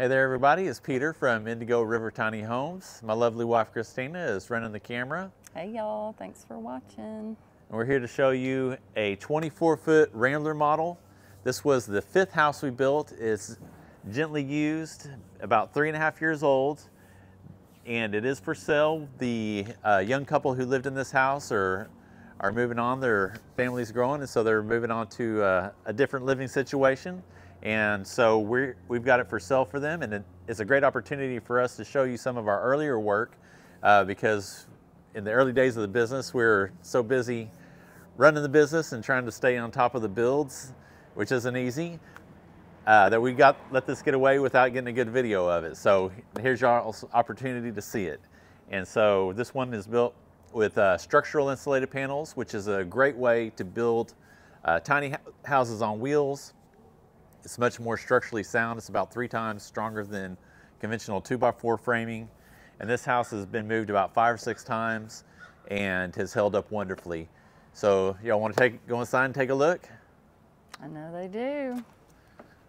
Hey there everybody, it's Peter from Indigo River Tiny Homes. My lovely wife Christina is running the camera. Hey y'all, thanks for watching. And we're here to show you a 24 foot Rambler model. This was the fifth house we built. It's gently used, about three and a half years old, and it is for sale. The uh, young couple who lived in this house are, are moving on, their family's growing, and so they're moving on to uh, a different living situation. And so we we've got it for sale for them, and it, it's a great opportunity for us to show you some of our earlier work uh, because in the early days of the business, we were so busy running the business and trying to stay on top of the builds, which isn't easy, uh, that we got let this get away without getting a good video of it. So here's your opportunity to see it. And so this one is built with uh, structural insulated panels, which is a great way to build uh, tiny houses on wheels it's much more structurally sound. It's about three times stronger than conventional 2x4 framing. And this house has been moved about five or six times and has held up wonderfully. So y'all want to take go inside and take a look? I know they do.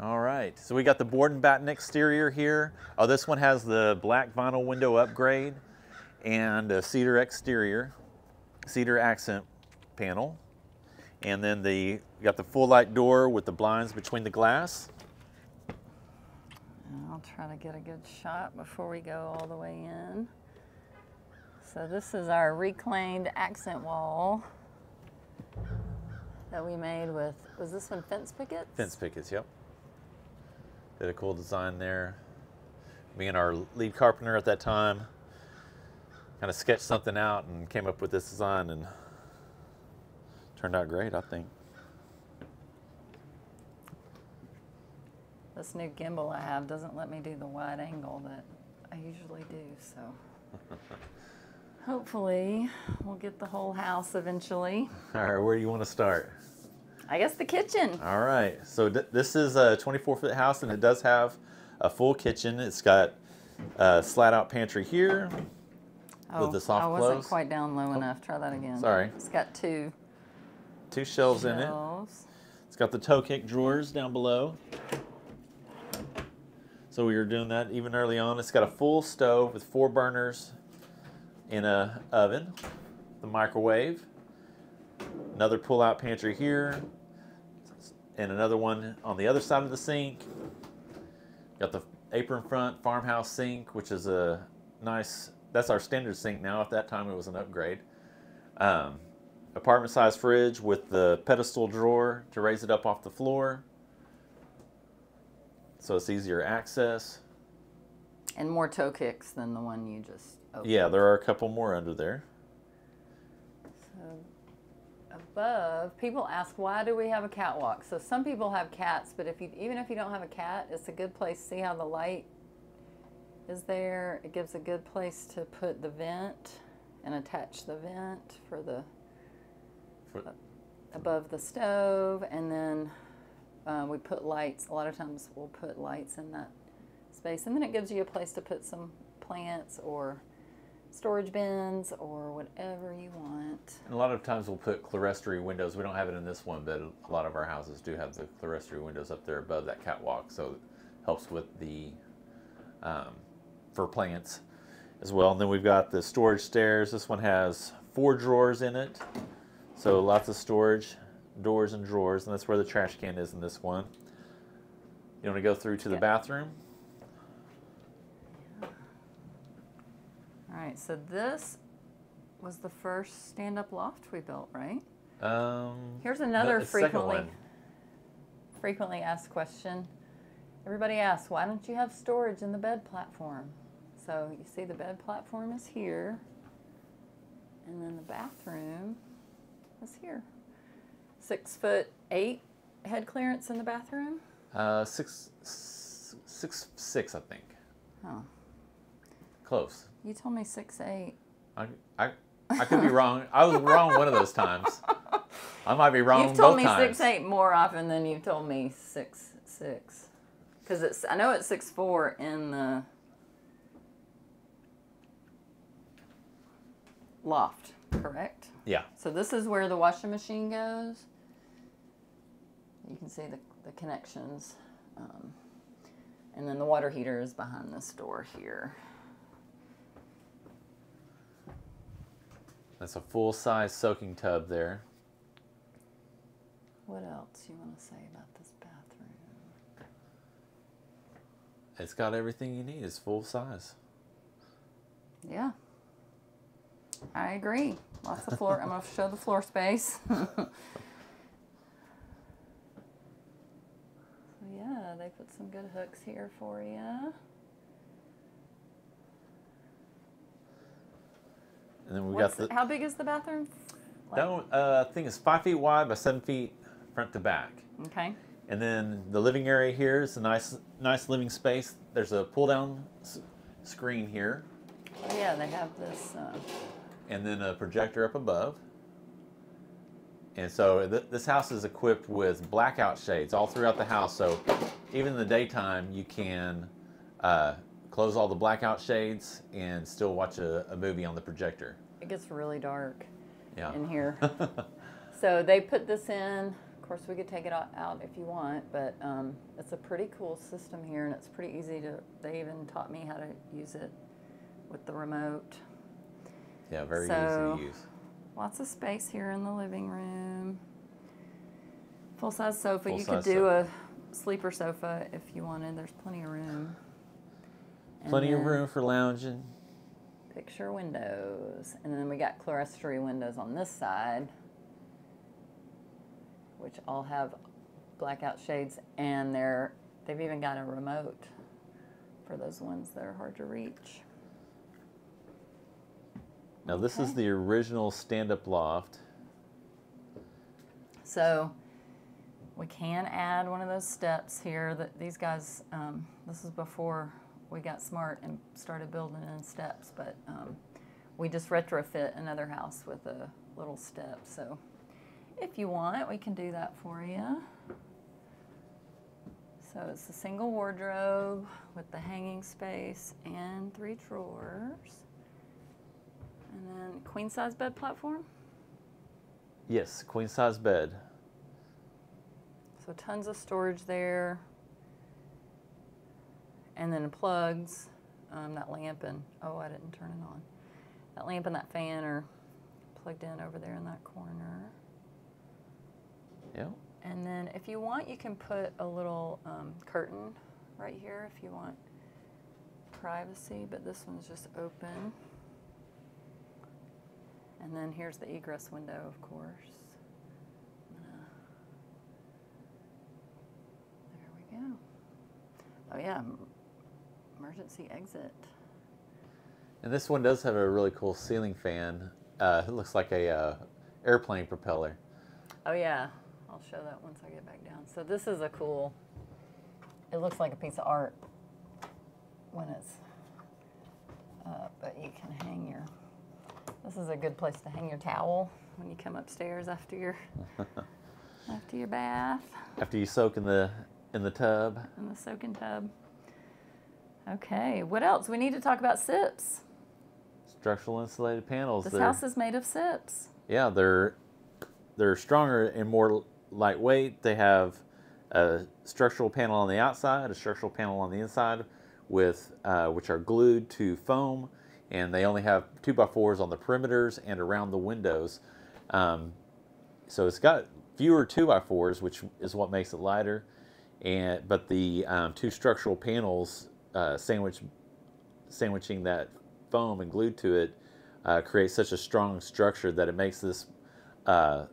All right, so we got the board and batten exterior here. Oh, this one has the black vinyl window upgrade and a cedar exterior, cedar accent panel. And then the got the full light door with the blinds between the glass. I'll try to get a good shot before we go all the way in. So this is our reclaimed accent wall that we made with, was this one fence pickets? Fence pickets, yep. Did a cool design there. Me and our lead carpenter at that time kind of sketched something out and came up with this design and Turned out great, I think. This new gimbal I have doesn't let me do the wide angle that I usually do, so hopefully we'll get the whole house eventually. All right, where do you want to start? I guess the kitchen. All right, so this is a 24 foot house and it does have a full kitchen. It's got a slat out pantry here oh, with the soft I wasn't close. quite down low oh, enough. Try that again. Sorry. It's got two two shelves, shelves. in it. It's got the toe kick drawers down below. So we were doing that even early on. It's got a full stove with four burners in a oven, the microwave, another pull-out pantry here, and another one on the other side of the sink. Got the apron front farmhouse sink, which is a nice, that's our standard sink now. At that time, it was an upgrade. Um, apartment size fridge with the pedestal drawer to raise it up off the floor so it's easier access. And more toe kicks than the one you just opened. Yeah, there are a couple more under there. So above, people ask why do we have a catwalk? So some people have cats, but if you even if you don't have a cat, it's a good place. To see how the light is there? It gives a good place to put the vent and attach the vent for the above the stove, and then uh, we put lights. A lot of times we'll put lights in that space, and then it gives you a place to put some plants or storage bins or whatever you want. And a lot of times we'll put clerestory windows. We don't have it in this one, but a lot of our houses do have the clerestory windows up there above that catwalk, so it helps with the um, for plants as well. And then we've got the storage stairs. This one has four drawers in it. So lots of storage, doors and drawers, and that's where the trash can is in this one. You want to go through to the bathroom? All right, so this was the first stand-up loft we built, right? Um, Here's another no, frequently frequently asked question. Everybody asks, why don't you have storage in the bed platform? So you see the bed platform is here, and then the bathroom is here. Six foot eight head clearance in the bathroom? Uh, six, six, six, I think. Oh. Close. You told me six eight. I, I, I could be wrong. I was wrong one of those times. I might be wrong. You've told me times. six eight more often than you've told me six six. Because it's I know it's six four in the loft, correct? Yeah. So this is where the washing machine goes. You can see the, the connections. Um, And then the water heater is behind this door here. That's a full size soaking tub there. What else you want to say about this bathroom? It's got everything you need. It's full size. Yeah. I agree. Lots of floor. I'm going to show the floor space. so, yeah, they put some good hooks here for you. And then we What's got the, how big is the bathroom? that one, uh, I think it's five feet wide by seven feet front to back. Okay. And then the living area here is a nice, nice living space. There's a pull down s- screen here, yeah, they have this. Uh, and then a projector up above. And so th- this house is equipped with blackout shades all throughout the house. So even in the daytime, you can uh, close all the blackout shades and still watch a, a movie on the projector. it gets really dark Yeah. in here. so they put this in. Of course, we could take it out out if you want, but um, it's a pretty cool system here, and it's pretty easy to. They even taught me how to use it with the remote. Yeah, very So- easy to use. Lots of space here in the living room. Full size sofa. you could Full-size do a sleeper sofa if you wanted. There's plenty of room. Plenty of room for lounging. Picture windows. And then we got clerestory windows on this side, which all have blackout shades and they're they've even got a remote for those ones that are hard to reach. Now this is the original stand-up loft. So we can add one of those steps here that these guys, um, this is before we got smart and started building in steps, but um, we just retrofit another house with a little step. So if you want, we can do that for you. So it's a single wardrobe with the hanging space and three drawers. And then queen size bed platform. Yes, queen size bed. So tons of storage there. And then plugs, um, that lamp and, oh, I didn't turn it on. That lamp and that fan are plugged in over there in that corner. Yeah. And then if you want, you can put a little um, curtain right here if you want privacy, but this one's just open. And then here's the egress window, of course. There we go. Oh yeah, emergency exit. And this one does have a really cool ceiling fan. Uh, it looks like a uh, airplane propeller. Oh yeah, I'll show that once I get back down. So this is a cool. It looks like a piece of art when it's up, but you can hang your. This is a good place to hang your towel when you come upstairs after your after your bath After you soak in the in the tub. in the soaking tub. Okay, what else? We need to talk about SIPs. Structural insulated panels. This They're- house is made of SIPs. yeah, they're they're stronger and more lightweight. They have a structural panel on the outside, a structural panel on the inside, with uh, which are glued to foam, and they only have two by fours on the perimeters and around the windows. Um, so it's got fewer two by fours, which is what makes it lighter. And but the um, two structural panels uh, sandwich sandwiching that foam and glued to it uh, creates such a strong structure that it makes this uh,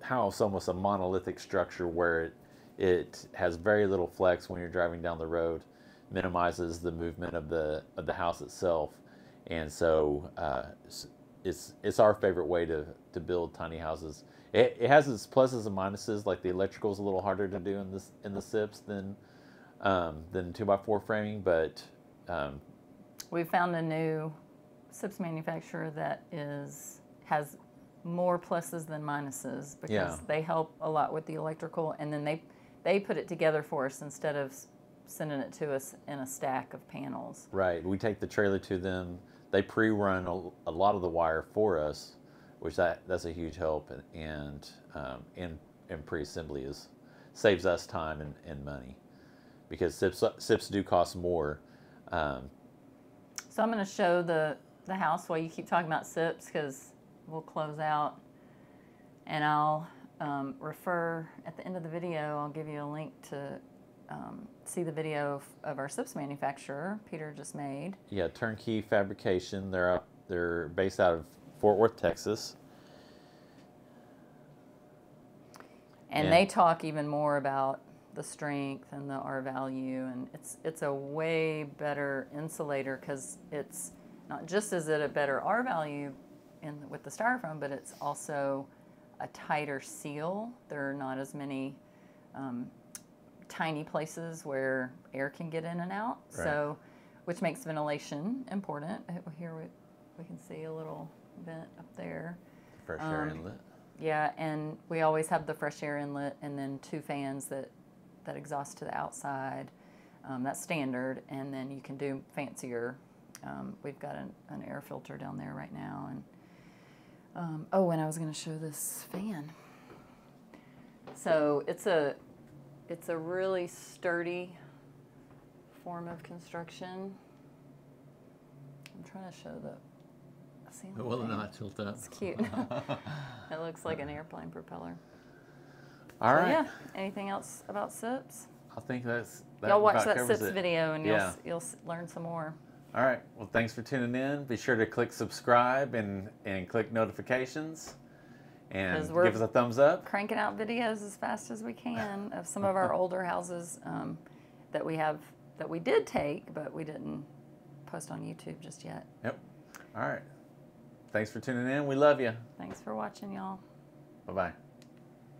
house almost a monolithic structure where it it has very little flex when you're driving down the road, minimizes the movement of the of the house itself, and so uh, it's it's our favorite way to to build tiny houses. It, it has its pluses and minuses. Like the electrical is a little harder to do in this in the SIPs than um, than two x four framing, but um, We found a new SIPs manufacturer that is has more pluses than minuses because Yeah. they help a lot with the electrical, and then they they put it together for us instead of sending it to us in a stack of panels. Right. We take the trailer to them. They pre-run a, a lot of the wire for us, which that that's a huge help, and and um, and, and pre-assembly is saves us time and, and money. because SIPs, SIPs do cost more. Um, So I'm going to show the, the house while you keep talking about SIPs because we'll close out. And I'll um, refer at the end of the video, I'll give you a link to um, see the video of, of our SIPs manufacturer, Peter just made. yeah, Turnkey Fabrication. They're out, they're based out of Fort Worth, Texas. And Yeah. they talk even more about the strength and the R value, and it's it's a way better insulator because it's not just is it a better R value in with the styrofoam, but it's also a tighter seal. There are not as many um, tiny places where air can get in and out, Right. so which makes ventilation important. Uh, Here we, we can see a little vent up there. Fresh air Um, inlet. Yeah, and we always have the fresh air inlet and then two fans that, that exhaust to the outside. Um, that's standard, and then you can do fancier. Um, we've got an, an air filter down there right now, and um, oh, and I was going to show this fan. So it's a it's a really sturdy form of construction. I'm trying to show the. ceiling Will not tilt up? It's cute. it looks like an airplane propeller. All right. So, yeah. Anything else about SIPs? I think that's that Y'all watch that SIPs it. video and you'll you'll learn some more. All right. Well, thanks for tuning in. Be sure to click subscribe and and click notifications, and give us a thumbs up. Cranking out videos as fast as we can of some of our older houses um, that we have that we did take, but we didn't post on YouTube just yet. Yep. All right. Thanks for tuning in. We love you. Thanks for watching, y'all. Bye bye.